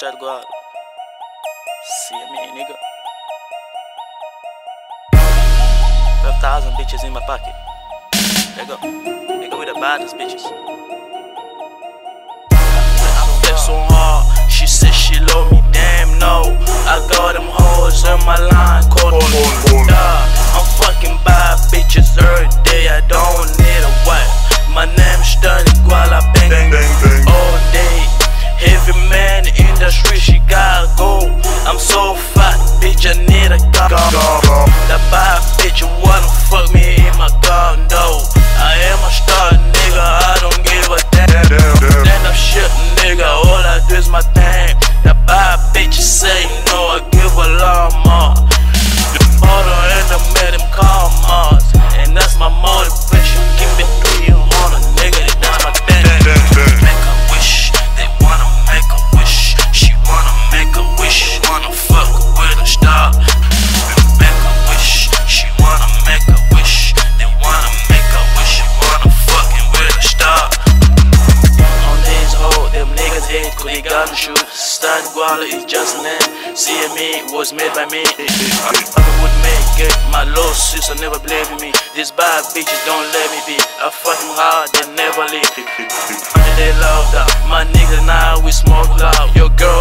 Start go. See me, nigga. 1000 bitches in my pocket. Nigga, nigga They go with the baddest bitches. my thing. That bad bitches say. shoe. Start guala is just name. Seeing me was made by me. I would make it my losses, I never blaming me. These bad bitches don't let me be. I fuck them hard, they never leave. They love that. My nigga now we smoke loud. Your girl